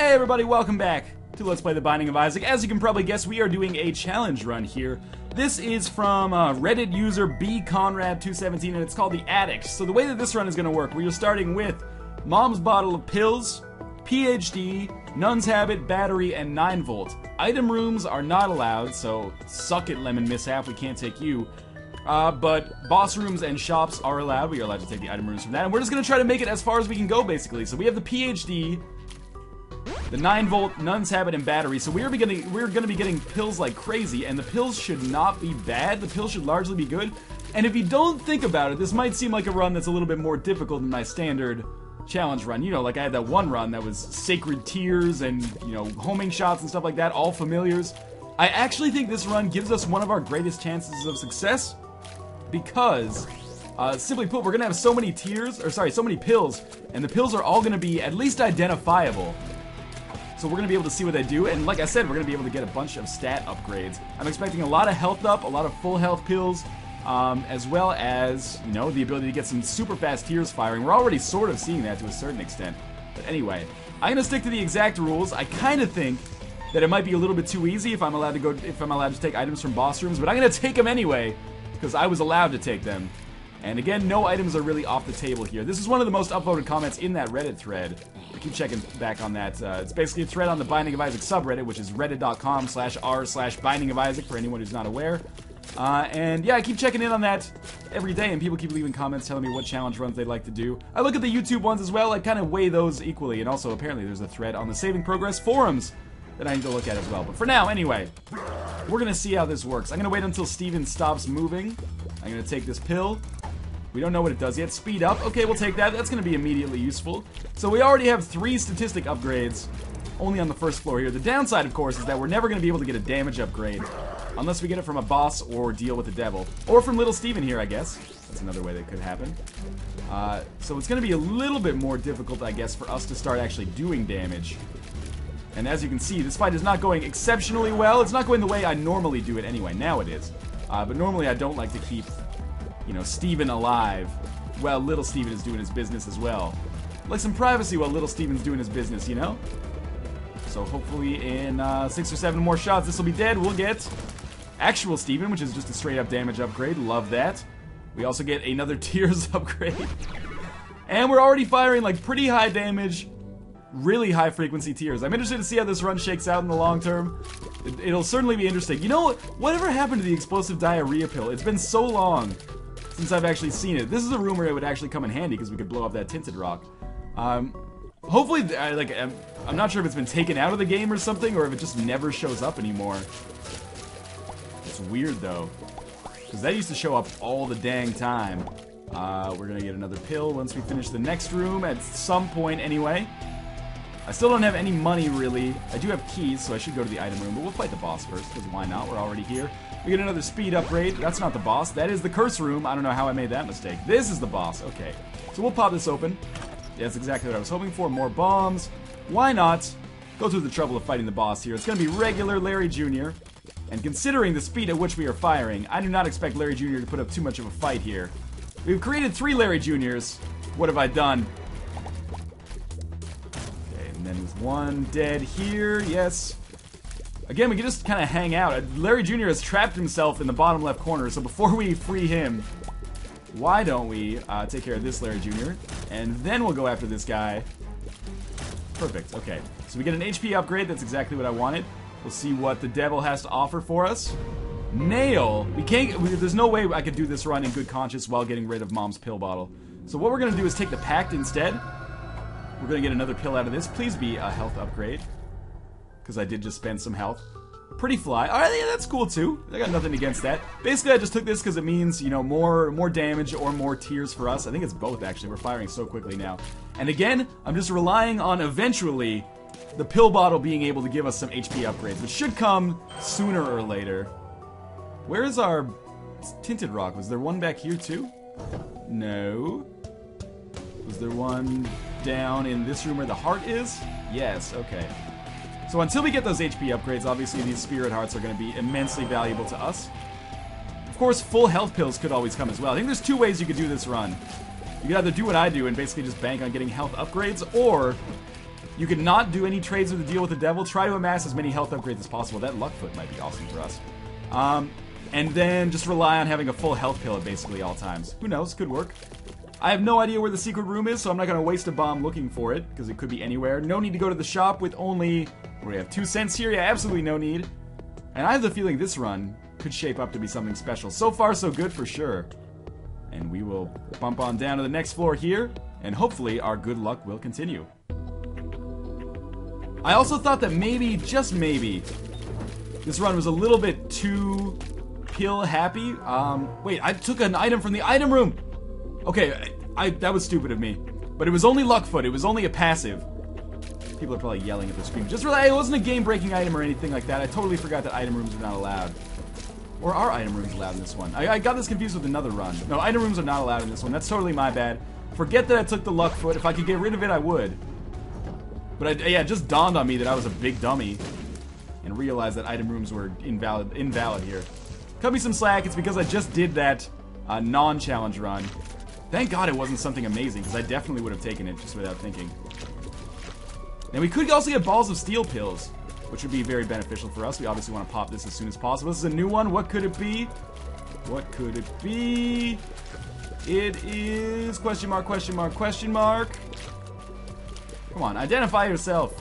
Hey everybody, welcome back to Let's Play The Binding of Isaac. As you can probably guess, we are doing a challenge run here. This is from uh, Reddit user bconrad217 and it's called The Addict. So the way that this run is going to work, we are starting with Mom's Bottle of Pills, PhD, Nun's Habit, Battery, and 9 Volt. Item rooms are not allowed, so suck it Lemon Mishap, we can't take you. Uh, but boss rooms and shops are allowed. We are allowed to take the item rooms from that. And we're just going to try to make it as far as we can go, basically. So we have the PhD, the 9 volt nun's habit and battery so we're beginning we're going to be getting pills like crazy and the pills should not be bad. The pills should largely be good. And if you don't think about it this might seem like a run that's a little bit more difficult than my standard challenge run. You know like i had that one run that was sacred tears and you know homing shots and stuff like that all familiars. I actually think this run gives us one of our greatest chances of success because uh, simply put, we're gonna have so many tears, or sorry, so many pills, and the pills are all gonna be at least identifiable. So we're going to be able to see what they do, and like I said, we're going to be able to get a bunch of stat upgrades. I'm expecting a lot of health up, a lot of full health pills, um, as well as, you know, the ability to get some super fast tears firing. We're already sort of seeing that to a certain extent. But anyway, I'm going to stick to the exact rules. I kind of think that it might be a little bit too easy if I'm allowed to go, if I'm allowed to take items from boss rooms, but I'm going to take them anyway, because I was allowed to take them. And again, no items are really off the table here. This is one of the most upvoted comments in that Reddit thread. I keep checking back on that. Uh, it's basically a thread on the Binding of Isaac subreddit, which is reddit.com slash r slash Binding of Isaac for anyone who's not aware. Uh, and yeah, I keep checking in on that every day, and people keep leaving comments telling me what challenge runs they'd like to do. I look at the YouTube ones as well, I kind of weigh those equally, and also apparently there's a thread on the Saving Progress forums that I need to look at as well. But for now, anyway, we're gonna see how this works. I'm gonna wait until Steven stops moving. I'm gonna take this pill. We don't know what it does yet. Speed up. Okay, we'll take that. That's going to be immediately useful. So we already have three statistic upgrades only on the first floor here. The downside, of course, is that we're never going to be able to get a damage upgrade unless we get it from a boss or deal with the devil. Or from Little Steven here, I guess. That's another way that could happen. Uh, so it's going to be a little bit more difficult, I guess, for us to start actually doing damage. And as you can see, this fight is not going exceptionally well. It's not going the way I normally do it anyway. Now it is. Uh, but normally I don't like to keep you know, Steven alive while little Steven is doing his business as well. Like some privacy while little Steven's doing his business, you know? So hopefully in uh, six or seven more shots this will be dead. We'll get actual Steven, which is just a straight up damage upgrade. Love that. We also get another tears upgrade. and we're already firing like pretty high damage, really high frequency tears. I'm interested to see how this run shakes out in the long term. It, will certainly be interesting. You know, whatever happened to the explosive diarrhea pill? It's been so long since I've actually seen it. This is a room it would actually come in handy because we could blow up that tinted rock. Um, hopefully, I, like, I'm, I'm not sure if it's been taken out of the game or something, or if it just never shows up anymore. It's weird, though. Because that used to show up all the dang time. Uh, we're gonna get another pill once we finish the next room, at some point anyway. I still don't have any money, really. I do have keys, so I should go to the item room, but we'll fight the boss first, because why not? We're already here. We get another speed upgrade. That's not the boss. That is the curse room. I don't know how I made that mistake. This is the boss. Okay. So we'll pop this open. That's exactly what I was hoping for. More bombs. Why not go through the trouble of fighting the boss here? It's going to be regular Larry Jr. And considering the speed at which we are firing, I do not expect Larry Jr. to put up too much of a fight here. We've created three Larry Jr.'s. What have I done? Okay, and then with one dead here. Yes. Again, we can just kind of hang out. Larry Jr. has trapped himself in the bottom left corner, so before we free him, why don't we uh, take care of this Larry Jr., and then we'll go after this guy. Perfect, okay. So we get an HP upgrade, that's exactly what I wanted. We'll see what the devil has to offer for us. Nail! We can't, we, there's no way I could do this run in good conscience while getting rid of Mom's pill bottle. So what we're gonna do is take the Pact instead. We're gonna get another pill out of this. Please be a health upgrade because I did just spend some health. Pretty fly. Alright, yeah, that's cool too. I got nothing against that. Basically, I just took this because it means, you know, more more damage or more tears for us. I think it's both, actually. We're firing so quickly now. And again, I'm just relying on eventually the pill bottle being able to give us some HP upgrades, which should come sooner or later. Where is our tinted rock? Was there one back here too? No. Was there one down in this room where the heart is? Yes, okay. So until we get those HP upgrades, obviously these Spirit Hearts are going to be immensely valuable to us. Of course, full health pills could always come as well. I think there's two ways you could do this run. You could either do what I do and basically just bank on getting health upgrades, or You could not do any trades with the deal with the devil. Try to amass as many health upgrades as possible. That luck foot might be awesome for us. Um, and then just rely on having a full health pill at basically all times. Who knows? Could work. I have no idea where the secret room is, so I'm not going to waste a bomb looking for it, because it could be anywhere. No need to go to the shop with only... We have two cents here? Yeah, absolutely no need. And I have the feeling this run could shape up to be something special. So far, so good for sure. And we will bump on down to the next floor here, and hopefully our good luck will continue. I also thought that maybe, just maybe, this run was a little bit too pill happy. Um, wait, I took an item from the item room. Okay, I, I that was stupid of me. But it was only Luckfoot. It was only a passive. People are probably yelling at the screen. Just relax. It wasn't a game-breaking item or anything like that. I totally forgot that item rooms are not allowed. Or are item rooms allowed in this one? I, I got this confused with another run. No, item rooms are not allowed in this one. That's totally my bad. Forget that I took the luck foot. If I could get rid of it, I would. But I, yeah, it just dawned on me that I was a big dummy and realized that item rooms were invalid invalid here. Cut me some slack. It's because I just did that uh, non-challenge run. Thank God it wasn't something amazing, because I definitely would have taken it just without thinking. And we could also get balls of steel pills, which would be very beneficial for us. We obviously want to pop this as soon as possible. This is a new one. What could it be? What could it be? It is question mark, question mark, question mark. Come on, identify yourself.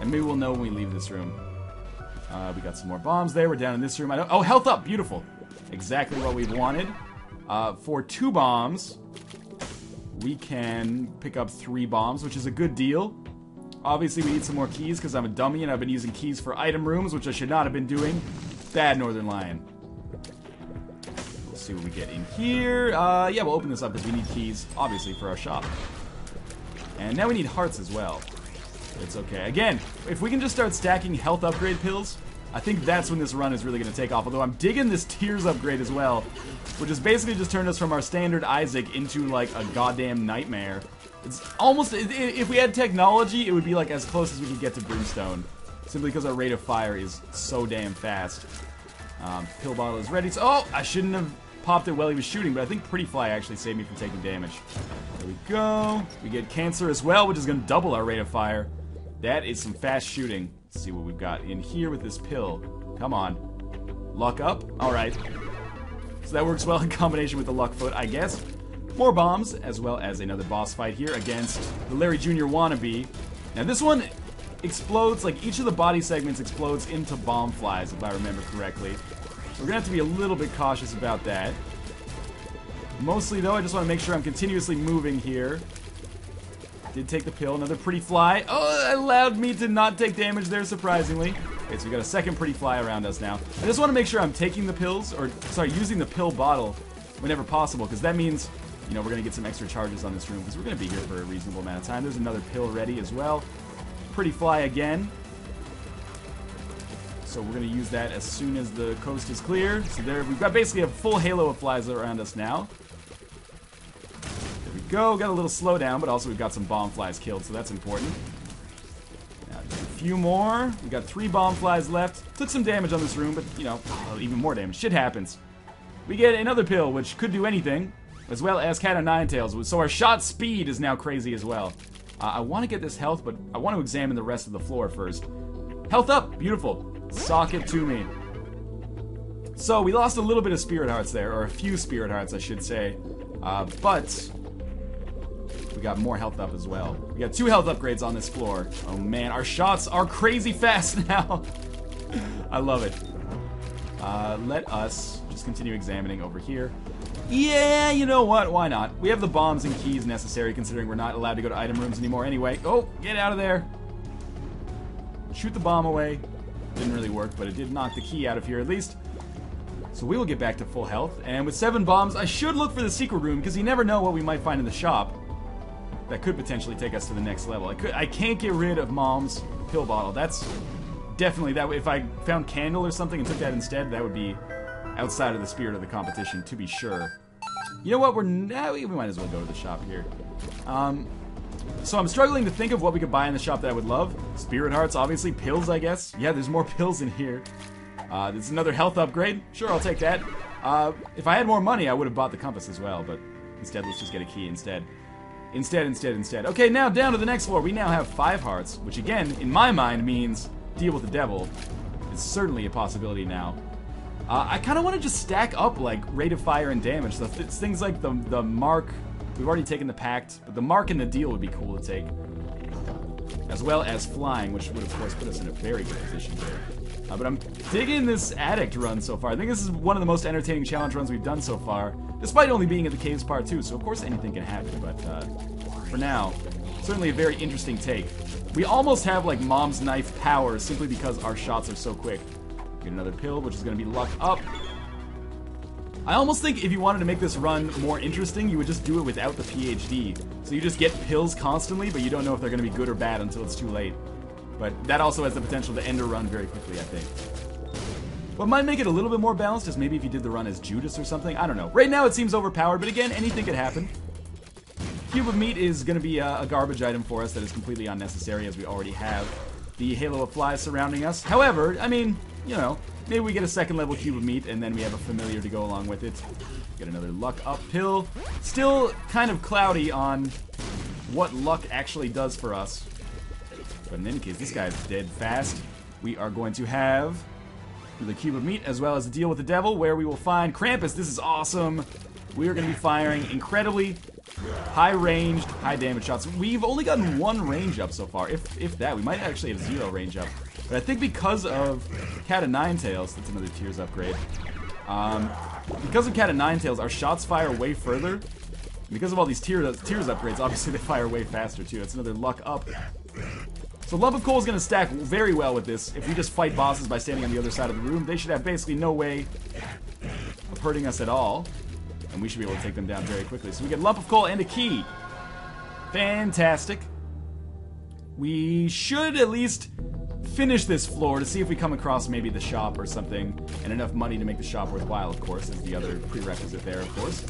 And maybe we'll know when we leave this room. Uh, we got some more bombs there. We're down in this room. I don't, oh, health up. Beautiful. Exactly what we wanted. Uh, for two bombs, we can pick up three bombs, which is a good deal. Obviously, we need some more keys because I'm a dummy and I've been using keys for item rooms, which I should not have been doing. Bad Northernlion. We'll see what we get in here. Uh, yeah, we'll open this up because we need keys, obviously, for our shop. And now we need hearts as well. It's okay. Again, if we can just start stacking health upgrade pills, I think that's when this run is really going to take off. Although I'm digging this tears upgrade as well, which has basically just turned us from our standard Isaac into like a goddamn nightmare. It's almost, if we had technology, it would be like as close as we could get to Brimstone. Simply because our rate of fire is so damn fast. Um, pill bottle is ready. So, oh, I shouldn't have popped it while he was shooting, but I think Pretty Fly actually saved me from taking damage. There we go. We get Cancer as well, which is going to double our rate of fire. That is some fast shooting. Let's see what we've got in here with this pill. Come on. Luck up. All right. So that works well in combination with the luck foot, I guess. More bombs, as well as another boss fight here against the Larry Jr. wannabe. Now this one explodes, like each of the body segments explodes into bomb flies, if I remember correctly. We're gonna have to be a little bit cautious about that. Mostly though, I just want to make sure I'm continuously moving here. Did take the pill, another pretty fly. Oh, allowed me to not take damage there, surprisingly. Okay, so we got a second pretty fly around us now. I just want to make sure I'm taking the pills, or sorry, using the pill bottle whenever possible, because that means, you know, we're going to get some extra charges on this room, because we're going to be here for a reasonable amount of time. There's another pill ready as well. Pretty fly again. So we're going to use that as soon as the coast is clear. So there, we've got basically a full halo of flies around us now. There we go. Got a little slowdown, but also we've got some bomb flies killed, so that's important. A few more. We got three bomb flies left. Took some damage on this room, but, you know, oh, even more damage. Shit happens. We get another pill, which could do anything, as well as Cat of Nine Tails. So our shot speed is now crazy as well. Uh, I want to get this health, but I want to examine the rest of the floor first. Health up! Beautiful. Sock it to me. So, we lost a little bit of Spirit Hearts there, or a few Spirit Hearts, I should say. Uh, but, we got more health up as well. We got two health upgrades on this floor. Oh man, our shots are crazy fast now. I love it. Uh, let us just continue examining over here. Yeah, you know what? Why not? We have the bombs and keys necessary, considering we're not allowed to go to item rooms anymore anyway. Oh, get out of there. Shoot the bomb away. Didn't really work, but it did knock the key out of here at least. So we will get back to full health, and with seven bombs, I should look for the secret room, because you never know what we might find in the shop. That could potentially take us to the next level. I could, I can't get rid of Mom's pill bottle. That's definitely that. If I found candle or something and took that instead, that would be outside of the spirit of the competition, to be sure. You know what? We're now we might as well go to the shop here. Um, so I'm struggling to think of what we could buy in the shop that I would love. Spirit hearts, obviously. Pills, I guess. Yeah, there's more pills in here. Uh, there's another health upgrade. Sure, I'll take that. Uh, if I had more money, I would have bought the compass as well, but instead, let's just get a key instead. Instead, instead, instead. Okay, now down to the next floor. We now have five hearts, which again, in my mind, means deal with the devil. It's certainly a possibility now. Uh, I kind of want to just stack up like rate of fire and damage. So it's things like the the mark. We've already taken the pact, but the mark and the deal would be cool to take, as well as flying, which would of course put us in a very good position here. Uh, but I'm digging this addict run so far. I think this is one of the most entertaining challenge runs we've done so far, despite only being at the caves part two. So of course anything can happen. But uh, for now, certainly a very interesting take. We almost have like mom's knife power simply because our shots are so quick. Get another pill, which is going to be luck up. I almost think if you wanted to make this run more interesting, you would just do it without the PhD. So you just get pills constantly, but you don't know if they're going to be good or bad until it's too late. But that also has the potential to end a run very quickly, I think. What might make it a little bit more balanced is maybe if you did the run as Judas or something. I don't know. Right now it seems overpowered, but again, anything could happen. Cube of Meat is going to be a, a garbage item for us that is completely unnecessary as we already have the halo of flies surrounding us. However, I mean, you know, maybe we get a second level cube of meat and then we have a familiar to go along with it. Get another luck up pill. Still kind of cloudy on what luck actually does for us. But in any case, this guy's dead fast. We are going to have the cube of meat as well as a deal with the devil where we will find Krampus. This is awesome. We are going to be firing incredibly high ranged, high damage shots. We've only gotten one range up so far. If, if that, we might actually have zero range up. But I think because of Cat of Nine Tails, that's another Tears upgrade. Um, because of Cat of Nine Tails, our shots fire way further. Because of all these tears, tears upgrades, obviously they fire way faster too. It's another luck up. So Lump of Coal is going to stack very well with this. If we just fight bosses by standing on the other side of the room, they should have basically no way of hurting us at all. And we should be able to take them down very quickly. So we get Lump of Coal and a key. Fantastic. We should at least finish this floor to see if we come across maybe the shop or something, and enough money to make the shop worthwhile, of course, is the other prerequisite there, of course.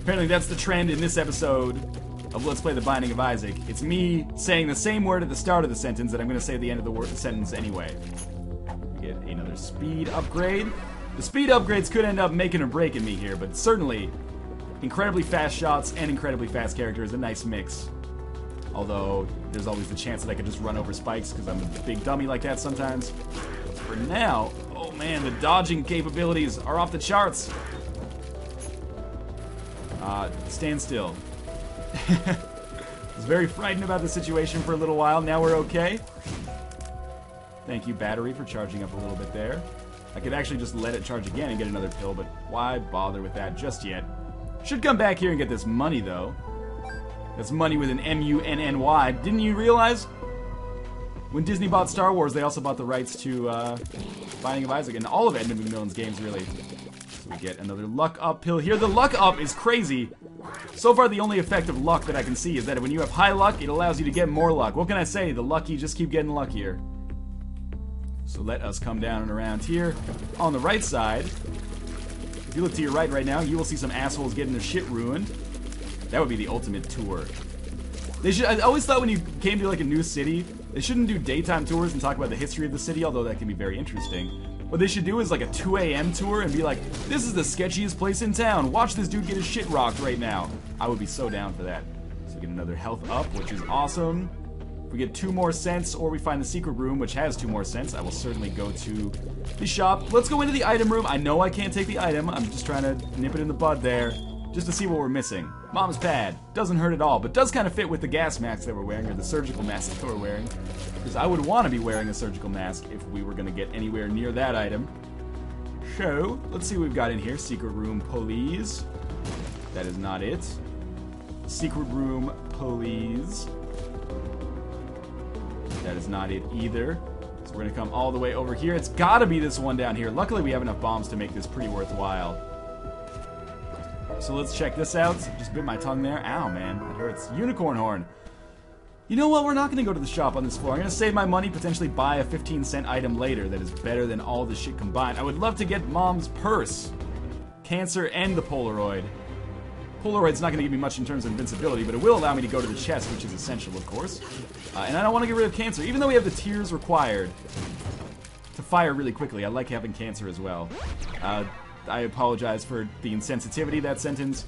Apparently that's the trend in this episode of Let's Play The Binding of Isaac. It's me saying the same word at the start of the sentence that I'm going to say at the end of the word, sentence anyway. We get another speed upgrade. The speed upgrades could end up making or breaking me here, but certainly incredibly fast shots and incredibly fast characters, a nice mix. Although, there's always the chance that I could just run over spikes because I'm a big dummy like that sometimes. For now, oh man, the dodging capabilities are off the charts. Uh, stand still. was very frightened about the situation for a little while. Now we're okay. Thank you, battery, for charging up a little bit there. I could actually just let it charge again and get another pill, but why bother with that just yet? Should come back here and get this money, though. That's money with an M-U-N-N-Y. Didn't you realize? When Disney bought Star Wars, they also bought the rights to uh, Binding of Isaac and all of Edmund McMillen's games, really. So we get another luck up pill here. The luck up is crazy. So far, the only effect of luck that I can see is that when you have high luck, it allows you to get more luck. What can I say? The lucky just keep getting luckier. So let us come down and around here. On the right side, if you look to your right right now, you will see some assholes getting their shit ruined. That would be the ultimate tour. They should. I always thought when you came to like a new city, they shouldn't do daytime tours and talk about the history of the city, although that can be very interesting. What they should do is like a 2 a.m. tour and be like, this is the sketchiest place in town. Watch this dude get his shit rocked right now. I would be so down for that. So get another health up, which is awesome. We get two more cents or we find the secret room, which has two more cents, I will certainly go to the shop. Let's go into the item room. I know I can't take the item. I'm just trying to nip it in the bud there just to see what we're missing. Mom's pad. Doesn't hurt at all, but does kind of fit with the gas mask that we're wearing, or the surgical mask that we're wearing. Because I would want to be wearing a surgical mask if we were going to get anywhere near that item. So, let's see what we've got in here. Secret room police. That is not it. Secret room police. That is not it either. So we're going to come all the way over here. It's got to be this one down here. Luckily, we have enough bombs to make this pretty worthwhile. So let's check this out. Just bit my tongue there. Ow, man. That hurts. Unicorn horn. You know what? We're not going to go to the shop on this floor. I'm going to save my money, potentially buy a 15 cent item later that is better than all this shit combined. I would love to get Mom's purse, cancer, and the Polaroid. Polaroid's not going to give me much in terms of invincibility, but it will allow me to go to the chest, which is essential, of course. Uh, and I don't want to get rid of cancer, even though we have the tears required to fire really quickly. I like having cancer as well. Uh, I apologize for the insensitivity that sentence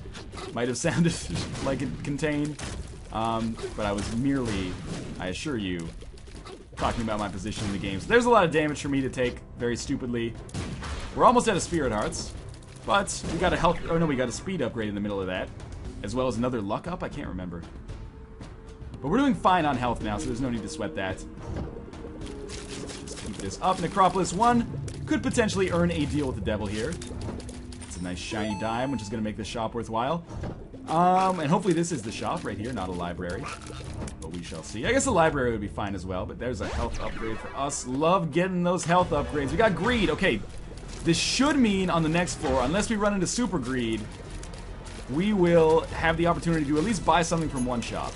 might have sounded like it contained. Um, but I was merely, I assure you, talking about my position in the game. So there's a lot of damage for me to take, very stupidly. We're almost out of Spirit Hearts, but we got a health, oh no, we got a speed upgrade in the middle of that, as well as another luck up, I can't remember. But we're doing fine on health now, so there's no need to sweat that. Just keep this up. Necropolis 1 could potentially earn a deal with the devil here. It's a nice shiny dime, which is going to make the shop worthwhile. Um, and hopefully this is the shop right here, not a library. But we shall see. I guess the library would be fine as well, but there's a health upgrade for us. Love getting those health upgrades. We got greed. Okay, this should mean on the next floor, unless we run into super greed, we will have the opportunity to at least buy something from one shop.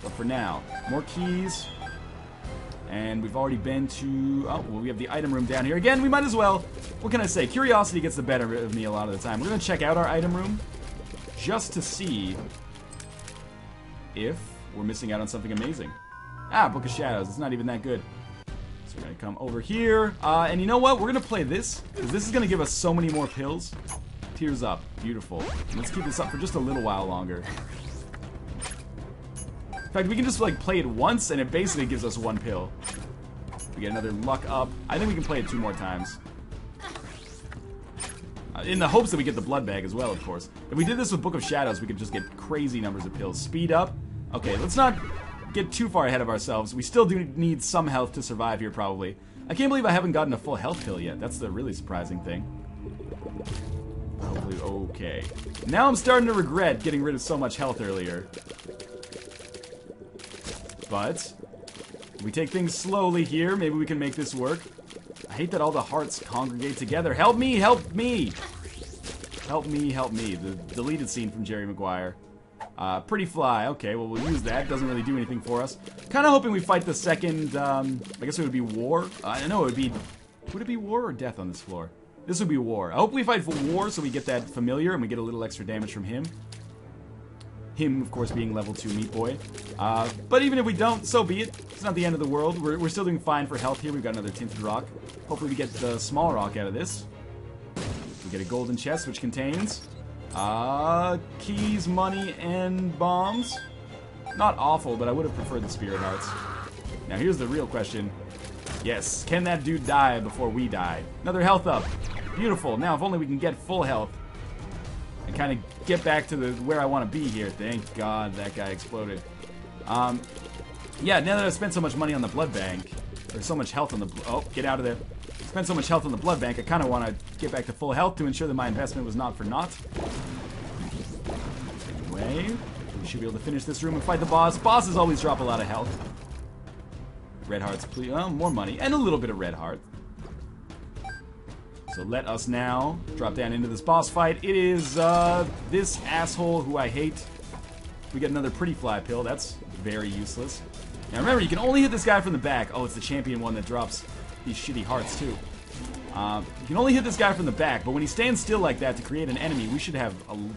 But for now, more keys. And we've already been to... Oh, well, we have the item room down here. Again, we might as well... What can I say? Curiosity gets the better of me a lot of the time. We're going to check out our item room just to see if we're missing out on something amazing. Ah, Book of Shadows. It's not even that good. We're to come over here. Uh, and you know what? We're to play this. Because this is to give us so many more pills. Tears up. Beautiful. Let's keep this up for just a little while longer. In fact, we can just like play it once and it basically gives us one pill. We get another luck up. I think we can play it two more times. Uh, in the hopes that we get the blood bag as well, of course. If we did this with Book of Shadows, we could just get crazy numbers of pills. Speed up. Okay, let's not get too far ahead of ourselves. We still do need some health to survive here, probably. I can't believe I haven't gotten a full health pill yet. That's the really surprising thing. Hopefully, okay. Now I'm starting to regret getting rid of so much health earlier. But we take things slowly here. Maybe we can make this work. I hate that all the hearts congregate together. Help me, help me! Help me, help me. The deleted scene from Jerry Maguire. Uh, pretty fly. Okay, well, we'll use that. Doesn't really do anything for us. Kind of hoping we fight the second, um, I guess it would be war. I don't know it would be, would it be war or death on this floor? This would be war. I hope we fight for war so we get that familiar and we get a little extra damage from him. Him, of course, being level 2 Meat Boy. Uh, but even if we don't, so be it. It's not the end of the world. We're, we're still doing fine for health here. We've got another Tinted Rock. Hopefully we get the small rock out of this. We get a golden chest, which contains... Uh, keys, money, and bombs. Not awful, but I would have preferred the Spirit Hearts. Now here's the real question. Yes, can that dude die before we die? Another health up. Beautiful. Now, if only we can get full health and kind of get back to the where I want to be here. Thank God that guy exploded. Um, yeah, now that I've spent so much money on the blood bank, there's so much health on the oh, get out of there. Spent so much health on the blood bank, I kind of want to get back to full health to ensure that my investment was not for naught. Anyway, we should be able to finish this room and fight the boss. Bosses always drop a lot of health. Red hearts, please. Oh, more money and a little bit of red heart. So let us now drop down into this boss fight. It is uh, this asshole who I hate. We get another pretty fly pill. That's very useless. Now remember, you can only hit this guy from the back. Oh, it's the champion one that drops these shitty hearts too. Uh, you can only hit this guy from the back, but when he stands still like that to create an enemy, we should have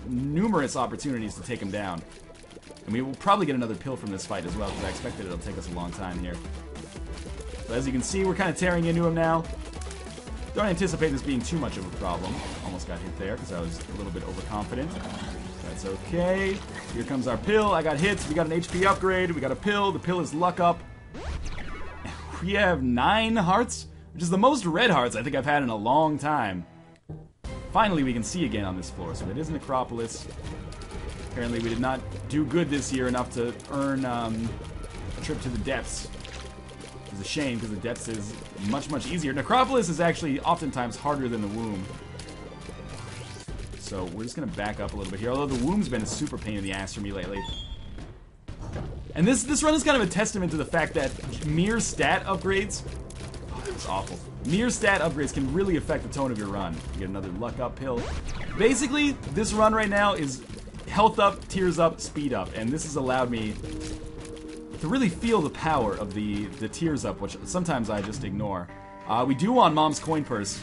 numerous opportunities to take him down. And we will probably get another pill from this fight as well, because I expect that it'll take us a long time here. But as you can see, we're kind of tearing into him now. Don't anticipate this being too much of a problem. Almost got hit there because I was a little bit overconfident. That's okay. Here comes our pill. I got hits. We got an HP upgrade. We got a pill. The pill is luck up. We have nine hearts, which is the most red hearts I think I've had in a long time. Finally, we can see again on this floor. So it is Necropolis. Apparently, we did not do good this year enough to earn um, a trip to the depths. It's a shame because the depths is much, much easier. Necropolis is actually oftentimes harder than the womb. So we're just going to back up a little bit here, although the womb's been a super pain in the ass for me lately. And this this run is kind of a testament to the fact that mere stat upgrades, oh, it's awful. Mere stat upgrades can really affect the tone of your run. You get another luck up pill. Basically, this run right now is health up, tears up, speed up, and this has allowed me to really feel the power of the, the tears up, which sometimes I just ignore. Uh, we do want Mom's coin purse.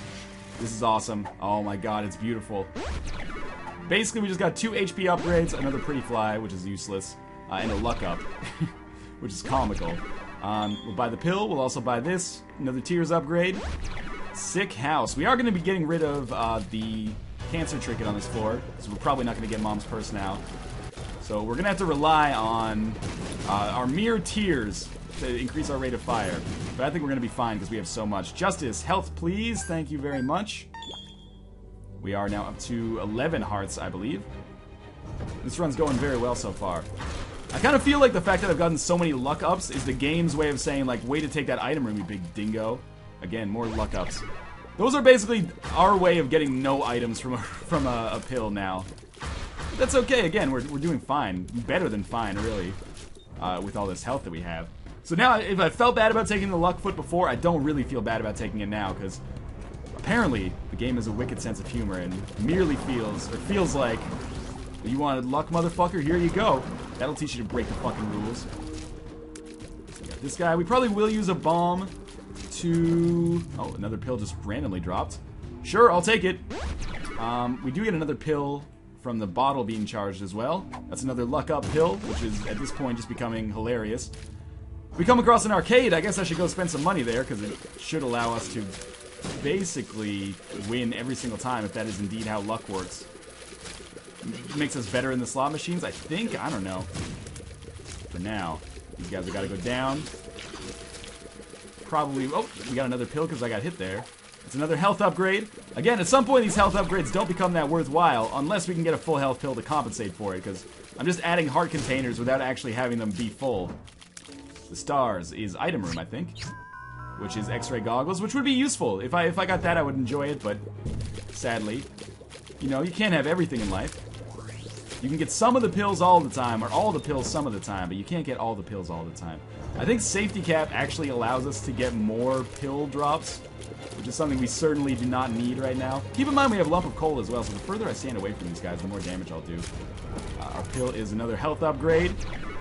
This is awesome. Oh my god, it's beautiful. Basically, we just got two HP upgrades, another pretty fly, which is useless, uh, and a luck up, which is comical. Um, we'll buy the pill, we'll also buy this, another tears upgrade. Sick house. We are going to be getting rid of uh, the cancer trinket on this floor, so we're probably not going to get Mom's Purse now. So we're going to have to rely on uh, our mere tears to increase our rate of fire. But I think we're going to be fine because we have so much. Justice, health please. Thank you very much. We are now up to 11 hearts, I believe. This run's going very well so far. I kind of feel like the fact that I've gotten so many luck ups is the game's way of saying, like, way to take that item room, you big dingo. Again, more luck ups. Those are basically our way of getting no items from a, from a, a pill now. That's okay, again, we're, we're doing fine. Better than fine, really, uh, with all this health that we have. So now, if I felt bad about taking the luck foot before, I don't really feel bad about taking it now, because apparently the game has a wicked sense of humor and merely feels, or feels like, you wanted luck, motherfucker? Here you go. That'll teach you to break the fucking rules. So this guy. We probably will use a bomb to... Oh, another pill just randomly dropped. Sure, I'll take it. Um, we do get another pill from the bottle being charged as well. That's another luck up pill, which is at this point just becoming hilarious. we come across an arcade, I guess I should go spend some money there, because it should allow us to basically win every single time if that is indeed how luck works. Makes us better in the slot machines, I think? I don't know. For now, these guys have got to go down probably... Oh, we got another pill because I got hit there. It's another health upgrade. Again, at some point these health upgrades don't become that worthwhile unless we can get a full health pill to compensate for it because I'm just adding heart containers without actually having them be full. The stars is item room, I think, which is x-ray goggles, which would be useful. If I if I got that, I would enjoy it, but sadly, you know, you can't have everything in life. You can get some of the pills all the time, or all the pills some of the time, but you can't get all the pills all the time. I think Safety Cap actually allows us to get more pill drops, which is something we certainly do not need right now. Keep in mind we have Lump of Coal as well, so the further I stand away from these guys, the more damage I'll do. Uh, our pill is another health upgrade.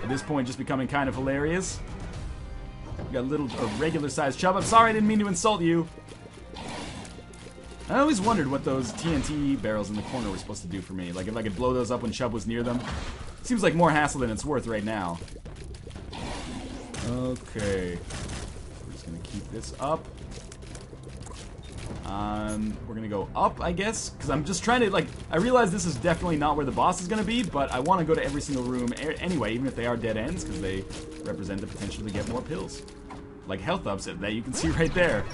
At this point, just becoming kind of hilarious. We got a little a regular-sized chub. I'm sorry, I didn't mean to insult you. I always wondered what those TNT barrels in the corner were supposed to do for me. Like, if I could blow those up when Chub was near them. Seems like more hassle than it's worth right now. Okay. We're just gonna keep this up. Um, we're gonna go up, I guess, because I'm just trying to, like, I realize this is definitely not where the boss is gonna be, but I want to go to every single room anyway, even if they are dead ends, because they represent the potential to get more pills. Like health ups that you can see right there.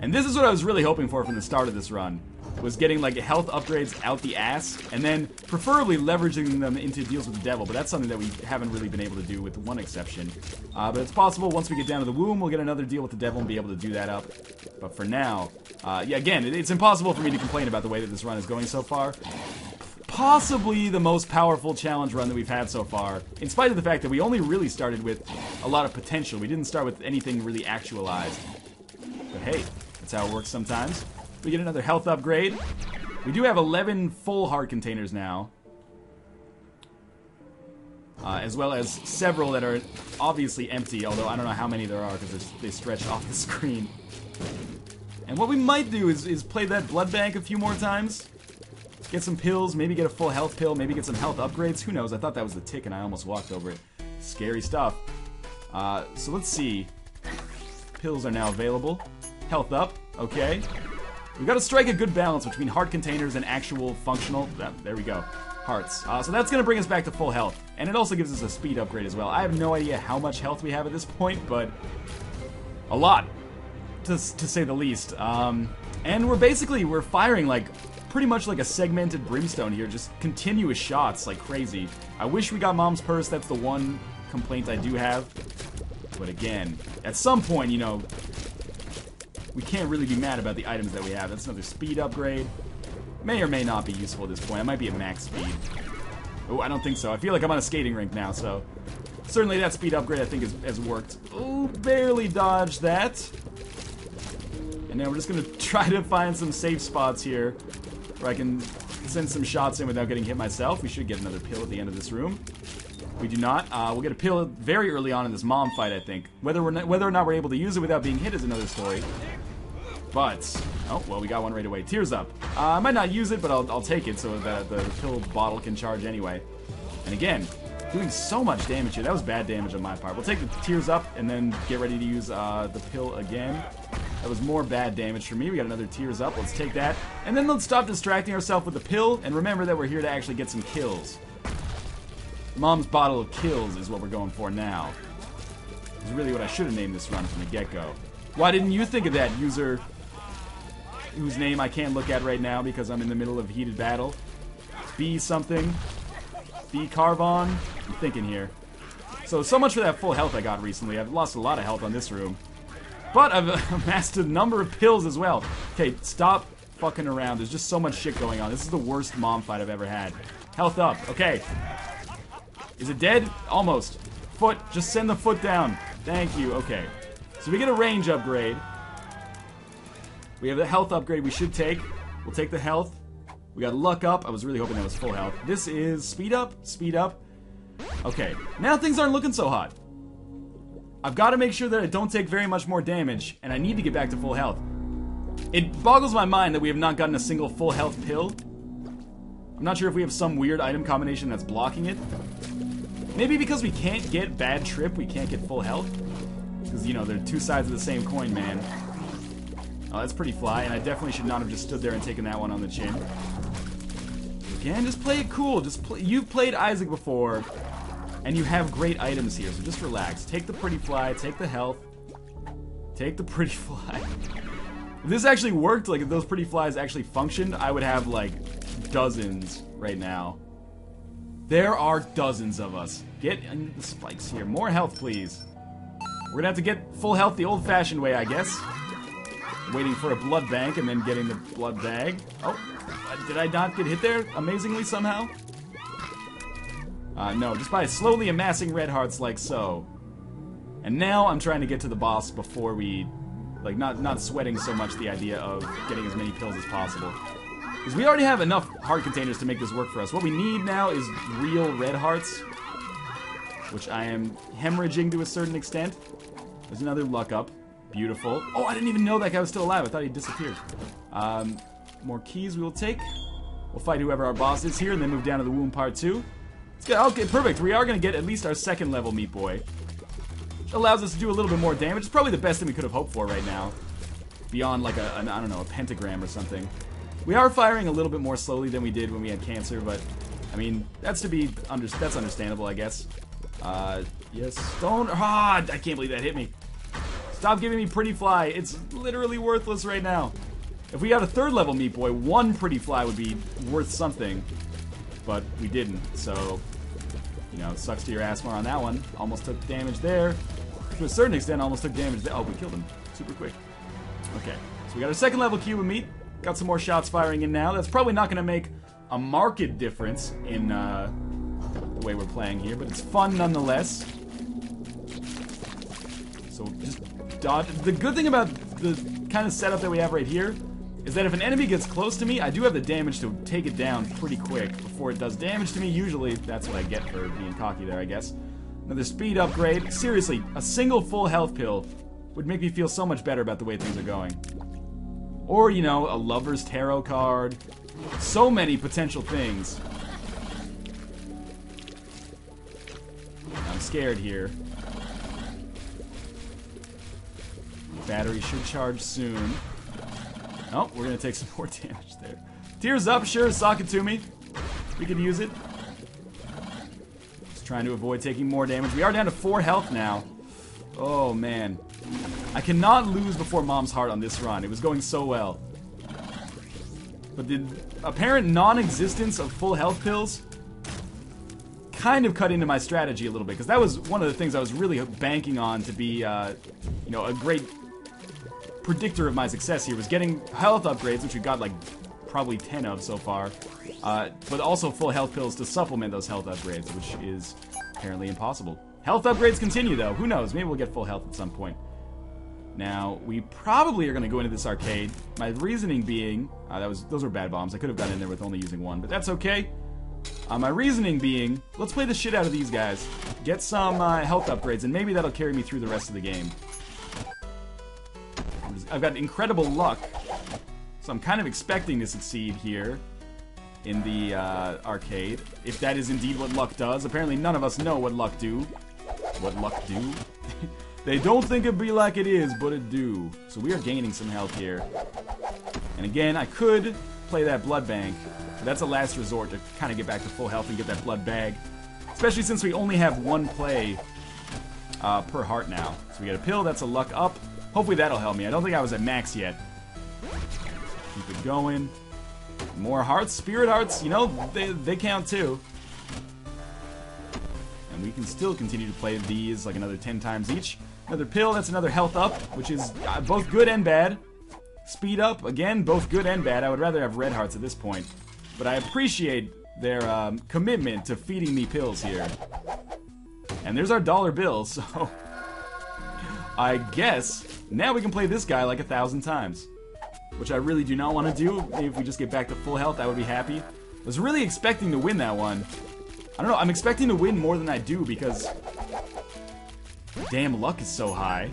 And this is what I was really hoping for from the start of this run, was getting like health upgrades out the ass, and then preferably leveraging them into deals with the devil, but that's something that we haven't really been able to do with one exception. Uh, but it's possible once we get down to the womb, we'll get another deal with the devil and be able to do that up. But for now, uh, yeah, again, it, it's impossible for me to complain about the way that this run is going so far. Possibly the most powerful challenge run that we've had so far, in spite of the fact that we only really started with a lot of potential. We didn't start with anything really actualized. But hey, that's how it works sometimes. We get another health upgrade. We do have 11 full heart containers now. Uh, as well as several that are obviously empty, although I don't know how many there are because they stretch off the screen. And what we might do is, is play that blood bank a few more times. Get some pills, maybe get a full health pill, maybe get some health upgrades. Who knows? I thought that was the tick and I almost walked over it. Scary stuff. Uh, so let's see. Pills are now available. Health up, okay. We've got to strike a good balance between heart containers and actual functional... there we go. Hearts. Uh, so that's going to bring us back to full health. And it also gives us a speed upgrade as well. I have no idea how much health we have at this point, but... A lot, to, to say the least. Um, and we're basically, we're firing like pretty much like a segmented brimstone here, just continuous shots like crazy. I wish we got Mom's Purse, that's the one complaint I do have. But again, at some point, you know, we can't really be mad about the items that we have. That's another speed upgrade. May or may not be useful at this point. I might be at max speed. Oh, I don't think so. I feel like I'm on a skating rink now, so... Certainly that speed upgrade I think has, has worked. Oh, barely dodged that. And now we're just going to try to find some safe spots here where I can send some shots in without getting hit myself. We should get another pill at the end of this room. We do not. Uh, we'll get a pill very early on in this mom fight, I think. Whether we're whether or not we're able to use it without being hit is another story. But, oh, well, we got one right away. Tears up. Uh, I might not use it, but I'll, I'll take it so that the pill bottle can charge anyway. And again, doing so much damage here. That was bad damage on my part. We'll take the tears up and then get ready to use uh, the pill again. That was more bad damage for me. We got another tears up. Let's take that. And then let's stop distracting ourselves with the pill and remember that we're here to actually get some kills. Mom's bottle of kills is what we're going for now. Is really what I should have named this run from the get-go. Why didn't you think of that, user whose name I can't look at right now because I'm in the middle of heated battle? B something? B Carvon? I'm thinking here. So, so much for that full health I got recently. I've lost a lot of health on this room. But I've amassed a number of pills as well. Okay, stop fucking around. There's just so much shit going on. This is the worst mom fight I've ever had. Health up. Okay. Is it dead? Almost. Foot. Just send the foot down. Thank you. Okay. So we get a range upgrade. We have the health upgrade we should take. We'll take the health. We got luck up. I was really hoping that was full health. This is speed up, speed up. Okay, now things aren't looking so hot. I've got to make sure that I don't take very much more damage, and I need to get back to full health. It boggles my mind that we have not gotten a single full health pill. I'm not sure if we have some weird item combination that's blocking it. Maybe because we can't get bad trip, we can't get full health. Because, you know, they're two sides of the same coin, man. Oh, that's pretty fly, and I definitely should not have just stood there and taken that one on the chin. Again, just play it cool. Just play. You've played Isaac before, and you have great items here, so just relax. Take the pretty fly, take the health, take the pretty fly. If this actually worked, like if those pretty flies actually functioned, I would have like dozens right now. There are dozens of us. Get the spikes here. More health, please. We're gonna have to get full health the old-fashioned way, I guess waiting for a blood bank and then getting the blood bag. Oh, did I not get hit there amazingly somehow? Uh, no, just by slowly amassing red hearts like so. And now I'm trying to get to the boss before we, like, not, not sweating so much the idea of getting as many pills as possible. Because we already have enough heart containers to make this work for us. What we need now is real red hearts, which I am hemorrhaging to a certain extent. There's another luck up. Beautiful. Oh, I didn't even know that guy was still alive. I thought he disappeared. Um, more keys we will take. We'll fight whoever our boss is here and then move down to the womb part two. Let's get, okay, perfect. We are going to get at least our second level Meat Boy. Allows us to do a little bit more damage. It's probably the best thing we could have hoped for right now. Beyond like a, an, I don't know, a pentagram or something. We are firing a little bit more slowly than we did when we had cancer, but I mean, that's to be, under, that's understandable, I guess. Uh, yes, stone, ah, I can't believe that hit me. Stop giving me Pretty Fly. It's literally worthless right now. If we had a third level Meat Boy, one Pretty Fly would be worth something. But we didn't, so... You know, sucks to your ass more on that one. Almost took damage there. To a certain extent, almost took damage there. Oh, we killed him super quick. Okay, so we got a second level cube of meat. Got some more shots firing in now. That's probably not going to make a marked difference in uh, the way we're playing here, but it's fun nonetheless. So just dodge. The good thing about the kind of setup that we have right here is that if an enemy gets close to me, I do have the damage to take it down pretty quick before it does damage to me. Usually, that's what I get for being cocky there, I guess. Another speed upgrade. Seriously, a single full health pill would make me feel so much better about the way things are going. Or, you know, a lover's tarot card. So many potential things. I'm scared here. Battery should charge soon. Oh, we're gonna take some more damage there. Tears up, sure, sock it to me. We could use it. Just trying to avoid taking more damage. We are down to four health now. Oh, man. I cannot lose before Mom's Heart on this run. It was going so well. But the apparent non-existence of full health pills kind of cut into my strategy a little bit because that was one of the things I was really banking on to be, uh, you know, a great predictor of my success here was getting health upgrades, which we got like probably 10 of so far, uh, but also full health pills to supplement those health upgrades, which is apparently impossible. Health upgrades continue though. Who knows? Maybe we'll get full health at some point. Now, we probably are going to go into this arcade. My reasoning being, uh, that was those were bad bombs. I could have gotten in there with only using one, but that's okay. Uh, my reasoning being, let's play the shit out of these guys. Get some uh, health upgrades, and maybe that'll carry me through the rest of the game. I've got incredible luck. So I'm kind of expecting to succeed here in the uh, arcade. If that is indeed what luck does. Apparently none of us know what luck do. What luck do? They don't think it be like it is, but it do. So we are gaining some health here. And again, I could play that blood bank. But that's a last resort to kind of get back to full health and get that blood bag. Especially since we only have one play uh, per heart now. So we get a pill, that's a luck up. Hopefully that'll help me. I don't think I was at max yet. Keep it going. More hearts, spirit hearts, you know, they, they count too. And we can still continue to play these like another 10 times each. Another pill, that's another health up, which is uh, both good and bad. Speed up, again, both good and bad. I would rather have red hearts at this point. But I appreciate their um, commitment to feeding me pills here. And there's our dollar bill, so... I guess now we can play this guy like a thousand times. Which I really do not want to do. Maybe if we just get back to full health, I would be happy. I was really expecting to win that one. I don't know, I'm expecting to win more than I do because... Damn, luck is so high.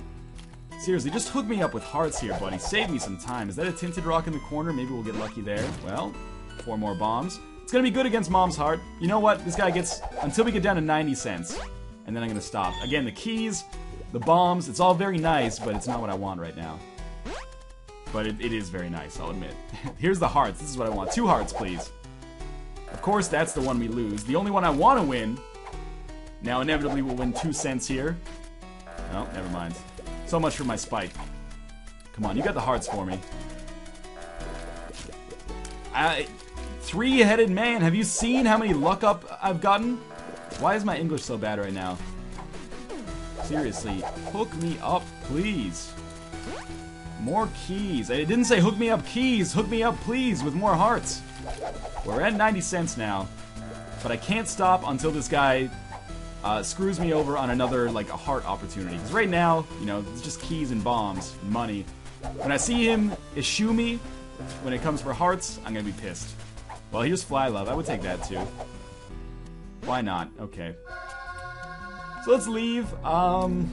Seriously, just hook me up with hearts here, buddy. Save me some time. Is that a tinted rock in the corner? Maybe we'll get lucky there. Well, four more bombs. It's gonna be good against Mom's Heart. You know what? This guy gets... Until we get down to 90 cents. And then I'm gonna stop. Again, the keys, the bombs, it's all very nice, but it's not what I want right now. But it, it is very nice, I'll admit. Here's the hearts. This is what I want. Two hearts, please. Of course, that's the one we lose. The only one I want to win... Now, inevitably, we'll win two cents here. Oh, never mind. So much for my spike. Come on, you got the hearts for me. I... Three-headed man, have you seen how many luck up I've gotten? Why is my English so bad right now? Seriously, hook me up, please. More keys. It didn't say hook me up keys, hook me up please with more hearts. We're at 90 cents now, but I can't stop until this guy uh, screws me over on another, like, a heart opportunity. Because right now, you know, it's just keys and bombs, money. When I see him eschew me, when it comes for hearts, I'm gonna be pissed. Well, here's Fly Love. I would take that, too. Why not? Okay. So let's leave. Um,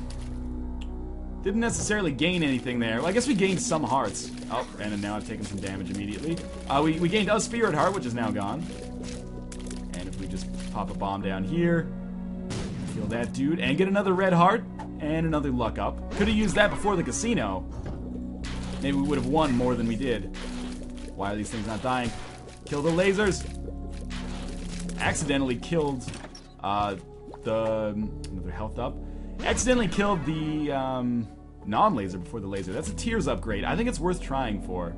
didn't necessarily gain anything there. Well, I guess we gained some hearts. Oh, and now I've taken some damage immediately. Uh, we, we gained a spirit heart, which is now gone. And if we just pop a bomb down here, kill that dude, and get another red heart, and another luck up. Could have used that before the casino. Maybe we would have won more than we did. Why are these things not dying? Kill the lasers! Accidentally killed uh, the... Another health up accidentally killed the um, non-laser before the laser. That's a tears upgrade. I think it's worth trying for.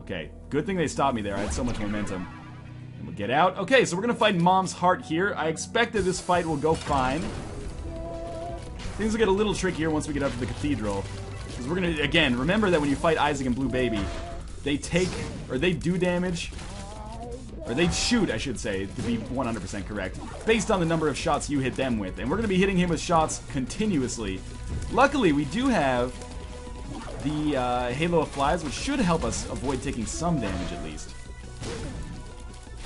Okay, good thing they stopped me there. I had so much momentum. And we'll get out. Okay, so we're gonna fight Mom's Heart here. I expect that this fight will go fine. Things will get a little trickier once we get up to the cathedral. Because we're gonna, again, remember that when you fight Isaac and Blue Baby, they take, or they do damage or they'd shoot, I should say, to be 100% correct, based on the number of shots you hit them with. And we're going to be hitting him with shots continuously. Luckily, we do have the uh, Halo of Flies, which should help us avoid taking some damage at least.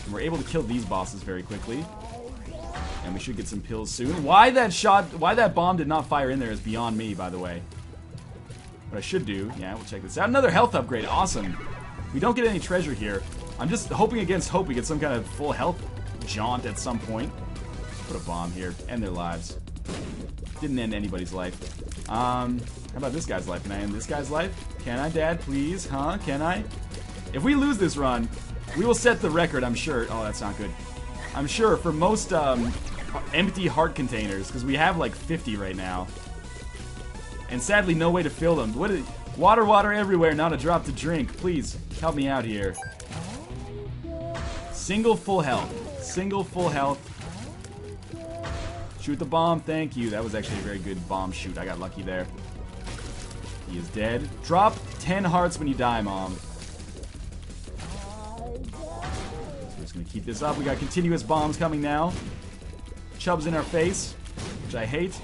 And we're able to kill these bosses very quickly. And we should get some pills soon. Why that shot, why that bomb did not fire in there is beyond me, by the way. What I should do, yeah, we'll check this out. Another health upgrade, awesome. We don't get any treasure here. I'm just hoping against hope we get some kind of full health jaunt at some point. Put a bomb here. End their lives. Didn't end anybody's life. Um, how about this guy's life? Can I end this guy's life? Can I, Dad? Please? Huh? Can I? If we lose this run, we will set the record, I'm sure. Oh, that's not good. I'm sure for most um, empty heart containers, because we have like 50 right now. And sadly, no way to fill them. What is, water, water everywhere, not a drop to drink. Please, help me out here. Single full health. Single full health. Shoot the bomb. Thank you. That was actually a very good bomb shoot. I got lucky there. He is dead. Drop 10 hearts when you die, Mom. We're just to keep this up. We got continuous bombs coming now. Chub's in our face, which I hate.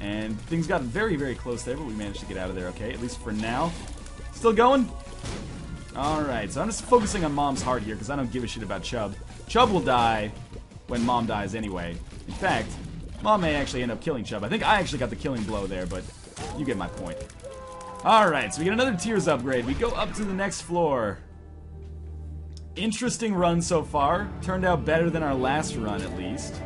And things got very, very close there, but we managed to get out of there okay, at least for now. Still going? Alright, so I'm just focusing on Mom's heart here, because I don't give a shit about Chub. Chub will die when Mom dies anyway. In fact, Mom may actually end up killing Chub. I think I actually got the killing blow there, but you get my point. Alright, so we get another Tears upgrade. We go up to the next floor. Interesting run so far. Turned out better than our last run, at least.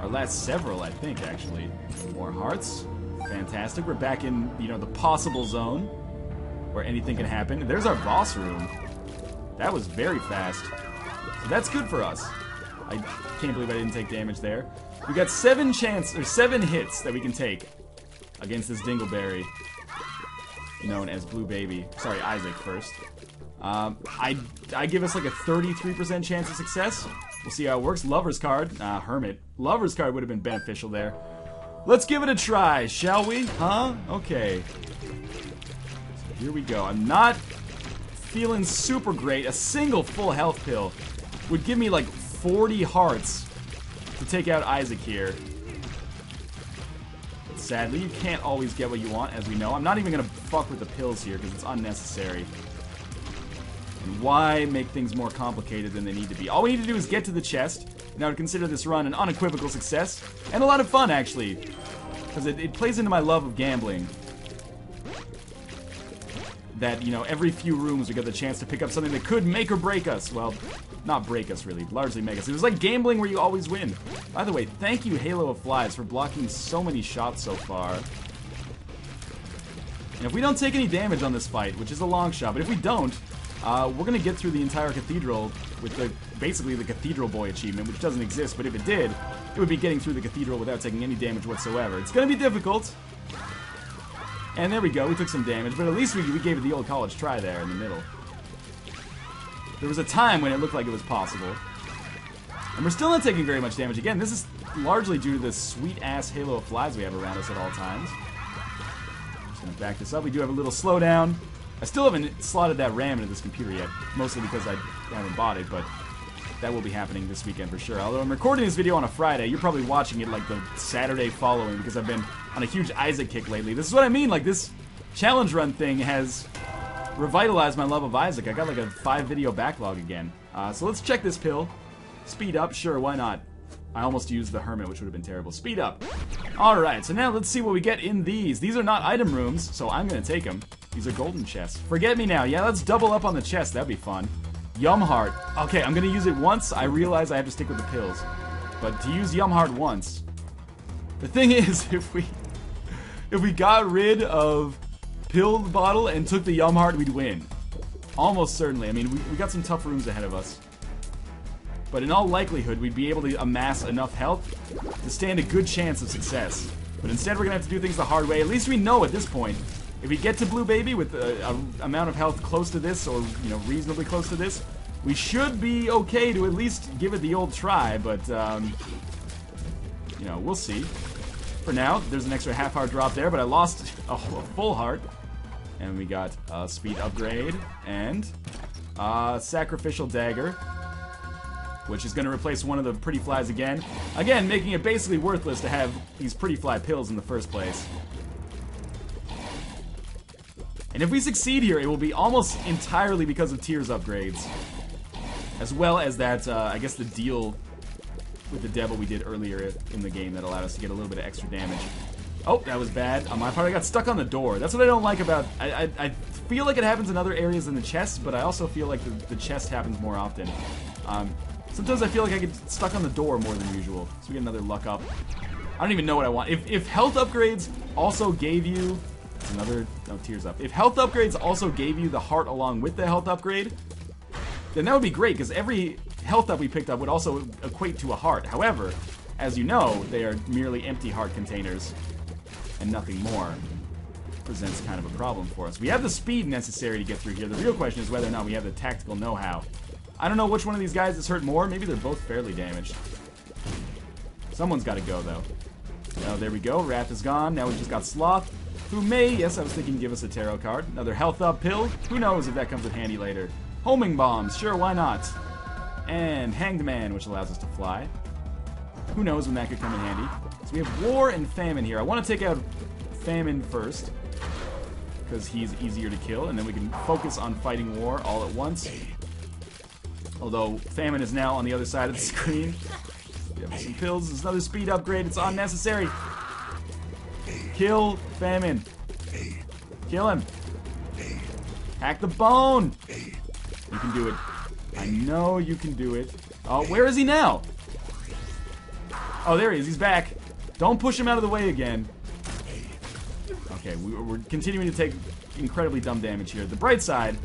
Our last several, I think, actually. More hearts. Fantastic. We're back in, you know, the possible zone where anything can happen. There's our boss room. That was very fast. That's good for us. I can't believe I didn't take damage there. We got seven chance or seven hits that we can take against this Dingleberry, known as Blue Baby. Sorry, Isaac first. Um, I I give us like a 33% chance of success. We'll see how it works. Lover's card, uh, Hermit. Lover's card would have been beneficial there. Let's give it a try, shall we? Huh? Okay. So here we go. I'm not feeling super great. A single full health pill would give me like 40 hearts to take out Isaac here. But sadly, you can't always get what you want, as we know. I'm not even going to fuck with the pills here because it's unnecessary. Why make things more complicated than they need to be? All we need to do is get to the chest, and I would consider this run an unequivocal success, and a lot of fun, actually. Because it, it plays into my love of gambling that, you know, every few rooms we get the chance to pick up something that could make or break us. Well, not break us, really. Largely make us. It was like gambling where you always win. By the way, thank you, Halo of Flies, for blocking so many shots so far. And if we don't take any damage on this fight, which is a long shot, but if we don't, uh, we're gonna get through the entire cathedral with the basically the Cathedral Boy achievement, which doesn't exist, but if it did, it would be getting through the cathedral without taking any damage whatsoever. It's gonna be difficult. And there we go, we took some damage, but at least we, we gave it the old college try there in the middle. There was a time when it looked like it was possible. And we're still not taking very much damage. Again, this is largely due to the sweet-ass halo of flies we have around us at all times. Just gonna back this up. We do have a little slowdown. I still haven't slotted that RAM into this computer yet, mostly because I haven't bought it, but that will be happening this weekend for sure. Although I'm recording this video on a Friday, you're probably watching it like the Saturday following because I've been on a huge Isaac kick lately. This is what I mean, like this challenge run thing has revitalized my love of Isaac. I got like a five video backlog again. Uh, so let's check this pill. Speed up, sure, why not? I almost used the Hermit, which would have been terrible. Speed up. Alright, so now let's see what we get in these. These are not item rooms, so I'm gonna take them. These are golden chests. Forget me now. Yeah, let's double up on the chest. That'd be fun. Yum Heart. Okay, I'm gonna use it once. I realize I have to stick with the pills. But to use Yum Heart once, the thing is, if we if we got rid of pill bottle and took the Yum Heart, we'd win. Almost certainly. I mean, we, we got some tough rooms ahead of us. But in all likelihood, we'd be able to amass enough health to stand a good chance of success. But instead, we're gonna have to do things the hard way. At least we know at this point. If we get to Blue Baby with a, a amount of health close to this, or you know, reasonably close to this, we should be okay to at least give it the old try. But um, you know, we'll see. For now, there's an extra half heart drop there, but I lost a, a full heart. And we got a speed upgrade and a sacrificial dagger which is going to replace one of the pretty flies again. Again, making it basically worthless to have these pretty fly pills in the first place. And if we succeed here, it will be almost entirely because of Tears upgrades. As well as that, uh, I guess the deal with the devil we did earlier in the game that allowed us to get a little bit of extra damage. Oh, that was bad. On my part, I got stuck on the door. That's what I don't like about... I, I, I feel like it happens in other areas than the chest, but I also feel like the, the chest happens more often. Um, Sometimes I feel like I get stuck on the door more than usual. So we get another luck up. I don't even know what I want. If, if health upgrades also gave you... Another... No, tears up. If health upgrades also gave you the heart along with the health upgrade, then that would be great, because every health up we picked up would also equate to a heart. However, as you know, they are merely empty heart containers and nothing more. Presents kind of a problem for us. We have the speed necessary to get through here. The real question is whether or not we have the tactical know-how. I don't know which one of these guys is hurt more. Maybe they're both fairly damaged. Someone's got to go, though. Oh, there we go. Wrath is gone. Now we just got Sloth, who may, yes, I was thinking give us a tarot card. Another health up pill. Who knows if that comes in handy later. Homing bombs. Sure, why not? And Hanged Man, which allows us to fly. Who knows when that could come in handy. So we have War and Famine here. I want to take out Famine first. Because he's easier to kill. And then we can focus on fighting War all at once. Although Famine is now on the other side of the screen. We have some pills. There's another speed upgrade. It's unnecessary. Kill Famine. Kill him. Hack the bone. You can do it. I know you can do it. Oh, where is he now? Oh, there he is. He's back. Don't push him out of the way again. Okay, we, we're continuing to take incredibly dumb damage here. The bright side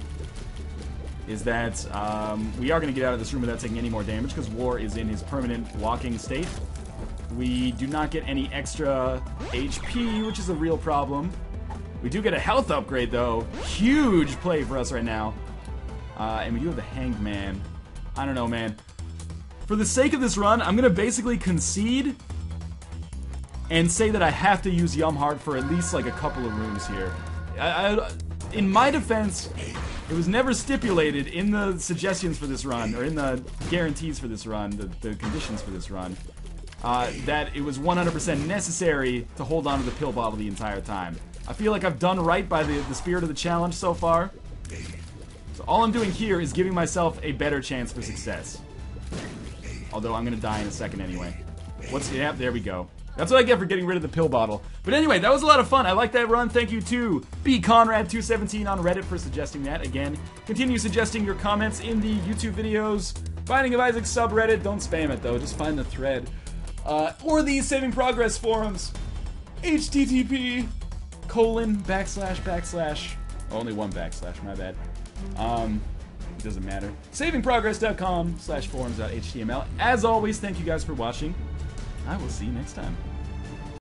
is that um, we are going to get out of this room without taking any more damage because War is in his permanent walking state. We do not get any extra HP, which is a real problem. We do get a health upgrade, though. Huge play for us right now. Uh, and we do have the Hanged Man. I don't know, man. For the sake of this run, I'm going to basically concede and say that I have to use Yumheart for at least like a couple of rooms here. I, I, in my defense, it was never stipulated in the suggestions for this run, or in the guarantees for this run, the, the conditions for this run, uh, that it was 100% necessary to hold on to the pill bottle the entire time. I feel like I've done right by the, the spirit of the challenge so far. So all I'm doing here is giving myself a better chance for success. Although I'm gonna die in a second anyway. What's, yeah, there we go. That's what I get for getting rid of the pill bottle. But anyway, that was a lot of fun. I like that run. Thank you to B Conrad217 on Reddit for suggesting that. Again, continue suggesting your comments in the YouTube videos. Binding of Isaac subreddit. Don't spam it though. Just find the thread. Uh, or the Saving Progress forums. HTTP colon backslash backslash. Only one backslash. My bad. Um, it doesn't matter. Savingprogress.com slash forums.html. As always, thank you guys for watching. I will see you next time.